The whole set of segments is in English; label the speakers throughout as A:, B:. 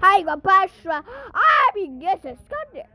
A: Hi, Papa. I'm getting scared.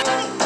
A: Don't